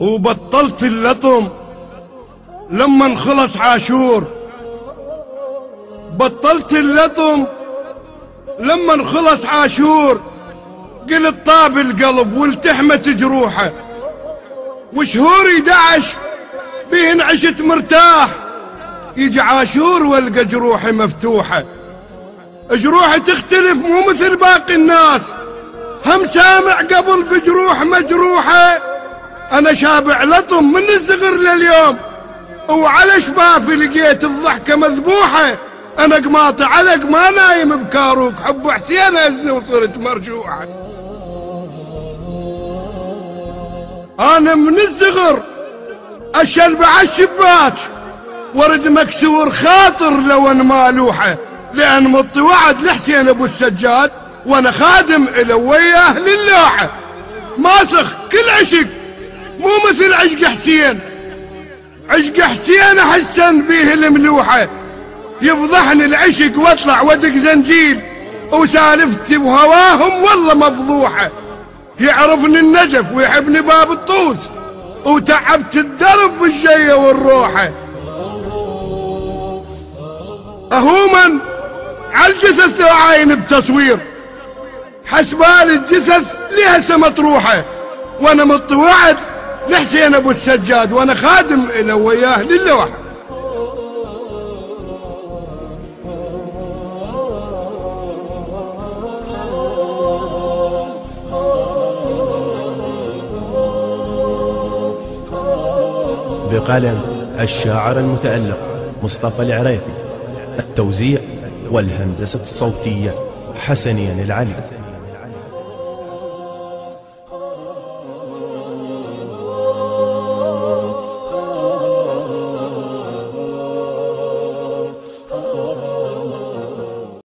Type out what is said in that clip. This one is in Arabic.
وبطلت اللطم لما انخلص عاشور. بطلت اللطم لما انخلص عاشور. قلت طاب القلب والتحمت جروحه. وشهوري دعش بهن عشت مرتاح. يجي عاشور والقى جروحي مفتوحة. جروحي تختلف مو مثل باقي الناس. هم سامع قبل بجروح مجروحة. أنا شابع لطم من الصغر لليوم. وعلى شبافي لقيت الضحكة مذبوحة. أنا قماطي علق ما نايم بكاروك. حب حسين أزني وصرت مرجوحة. أنا من الصغر أشل الشباك. ورد مكسور خاطر لو ان مالوحه لأن مطي وعد لحسين أبو السجاد. وأنا خادم إلى وياه للوحه ماسخ كل عشق. مو مثل عشق حسين. عشق حسين احسن بيه الملوحة. يفضحني العشق واطلع ودق زنجيل. وسالفتي بهواهم والله مفضوحة. يعرفني النجف ويحبني باب الطوس. وتعبت الدرب بالجيه والروحة. اهوما على الجثث لو عاين بتصوير. حسبال الجثث لها مطروحة وأنا مطوعد لحسين أبو السجاد وأنا خادم إلى وياه للوح. بقلم الشاعر المتألق مصطفى العريفي التوزيع والهندسة الصوتية حسنين العلي.